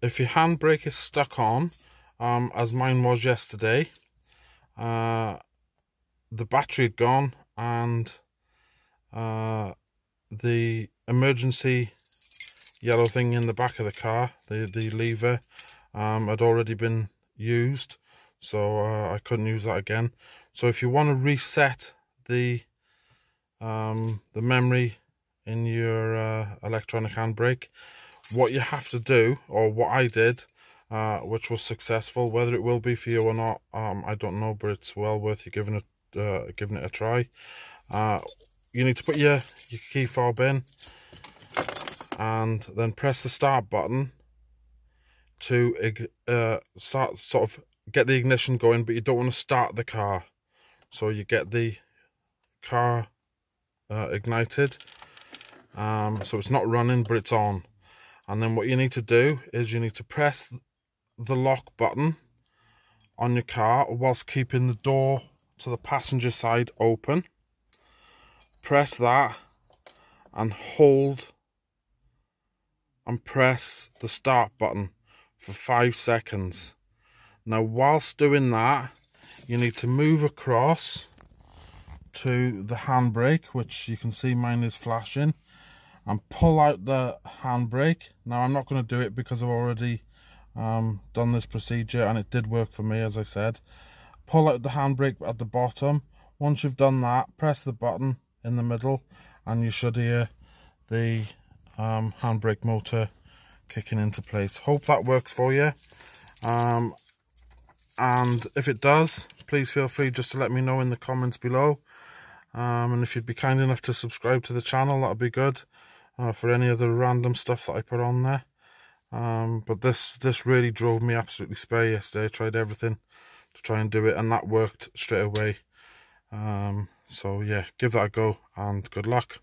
if your handbrake is stuck on, um, as mine was yesterday, uh, the battery had gone and uh, the emergency yellow thing in the back of the car, the, the lever, um, had already been used. So uh, I couldn't use that again. So if you want to reset the um, the memory in your uh, electronic handbrake, what you have to do, or what I did, uh, which was successful, whether it will be for you or not, um, I don't know, but it's well worth you giving it uh, giving it a try. Uh, you need to put your, your key fob in and then press the start button to uh, start sort of get the ignition going but you don't want to start the car. So you get the car uh, ignited um, so it's not running but it's on and then what you need to do is you need to press the lock button on your car whilst keeping the door to the passenger side open press that and hold and press the start button for five seconds. Now, whilst doing that, you need to move across to the handbrake, which you can see mine is flashing, and pull out the handbrake. Now, I'm not going to do it because I've already um, done this procedure and it did work for me, as I said. Pull out the handbrake at the bottom. Once you've done that, press the button in the middle and you should hear the um, handbrake motor kicking into place. Hope that works for you. Um, and if it does, please feel free just to let me know in the comments below. Um, and if you'd be kind enough to subscribe to the channel, that would be good uh, for any other random stuff that I put on there. Um, but this this really drove me absolutely spare yesterday. I tried everything to try and do it, and that worked straight away. Um, so yeah, give that a go, and good luck.